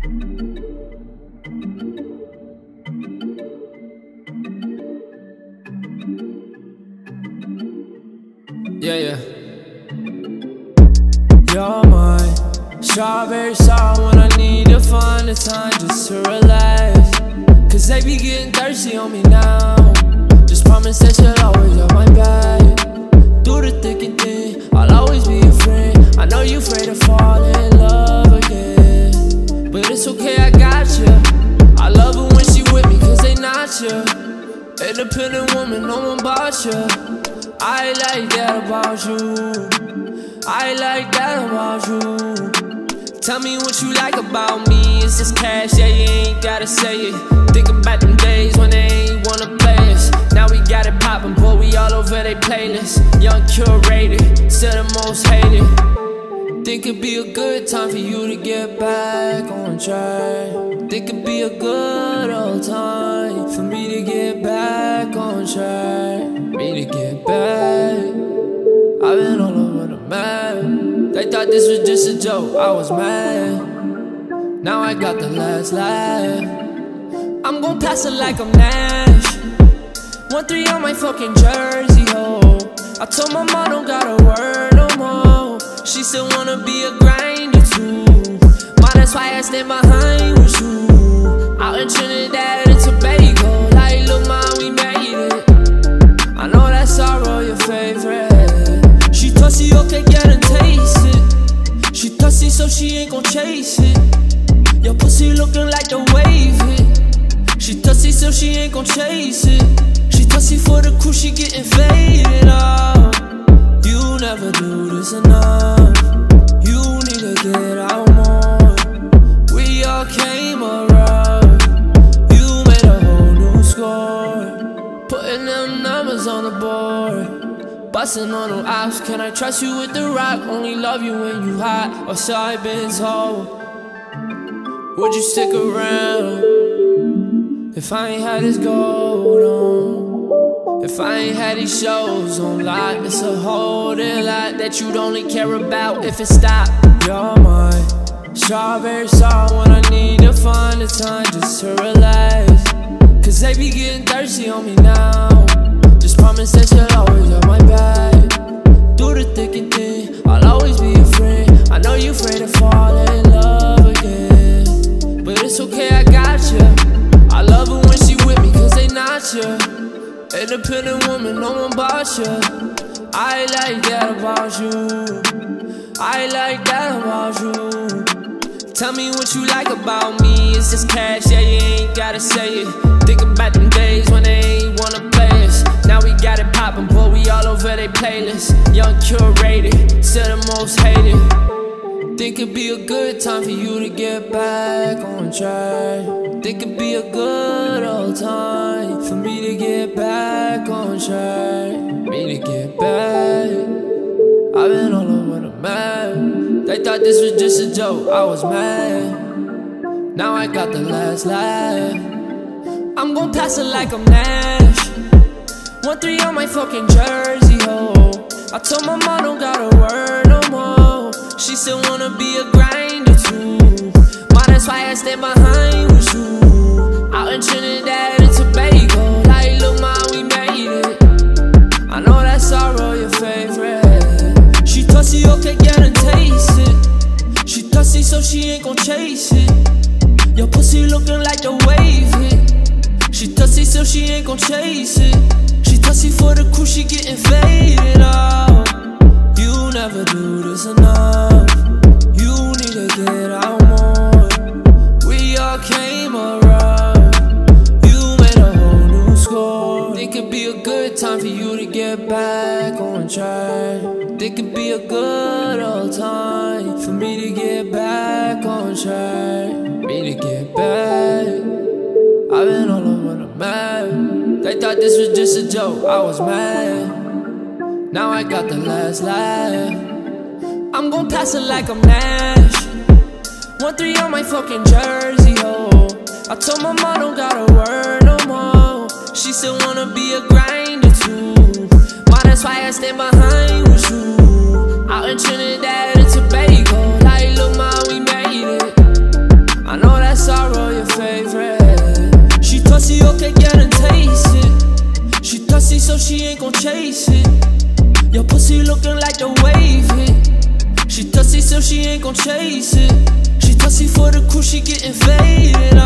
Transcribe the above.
Yeah, yeah. You're my strawberry sorrel when I need to find the time just to relax. Cause they be getting thirsty on me now. Just promise that you'll One bought you. I like that about you. I like that about you. Tell me what you like about me. It's just cash, yeah, you ain't gotta say it. Think about them days when they ain't wanna play us. Now we got it poppin', boy, we all over they playlist. Young curated, still the most hated. Think it'd be a good time for you to get back on track. Think it'd be a good old time for me to get back track. Me to get back. I've been all over the map. They thought this was just a joke, I was mad. Now I got the last laugh. I'm gon' pass it like I'm Nash. One three on my fucking jersey, ho. I told my mom don't gotta work no more. She still wanna be a grinder too. Ma, that's why I stand behind with you. Out in Trinidad gon' chase it. Your pussy looking like the wave. She thirsty, so she ain't gon' chase it. She thirsty for the crew, she getting faded up. Uh. You never do this enough. Board. Busting on them ops. Can I trust you with the rock? Only love you when you hot. Or side been told. Would you stick around if I ain't had this gold on? If I ain't had these shows on lock, it's a whole deal lot that you'd only care about if it stopped. You're my strawberry sorrel when I need to find the time just to relax. Cause they be getting thirsty on me now. Promise that you'll always have my back. Through the thick and thin, I'll always be your friend. I know you're afraid to fall in love again. But it's okay, I got you. I love her when she with me, cause they not you. Independent woman, no one bought you. I like that about you. I like that about you. Tell me what you like about me. It's just cash, yeah, you ain't gotta say it. Think about them days when they ain't over they playlist. Young curated, still the most hated. Think it'd be a good time for you to get back on track. Think it'd be a good old time for me to get back on track. Me to get back. I've been all over the map. They thought this was just a joke, I was mad. Now I got the last laugh. I'm gon' pass it like I'm Nash. One three on my fucking jersey, ho. I told my mom don't gotta work no more. She still wanna be a grinder too. Ma, that's why I stand behind with you. Out in Trinidad and Tobago, like, look, ma, we made it. I know that sorrel your favorite. She thirsty, okay, get and taste it. She thirsty, so she ain't gon' chase it. Your pussy looking like the wave hit. She thirsty, so she ain't gon' chase it. Thirsty for the crew, she getting faded up. You never do this enough. You need to get out more. We all came around. You made a whole new score. Think it'd be a good time for you to get back on track. Think it'd be a good old time for me to get back on track. Me to get back. This was just a joke, I was mad. Now I got the last laugh. I'm gon' pass it like I'm Nash. One three on my fucking jersey, ho. I told my mom don't gotta work no more. She still wanna be a grinder too. Ma, that's why I stand behind with you. So she ain't gon' chase it. Your pussy looking like the wave hit. She thirsty, so she ain't gon' chase it. She thirsty for the crew, she getting faded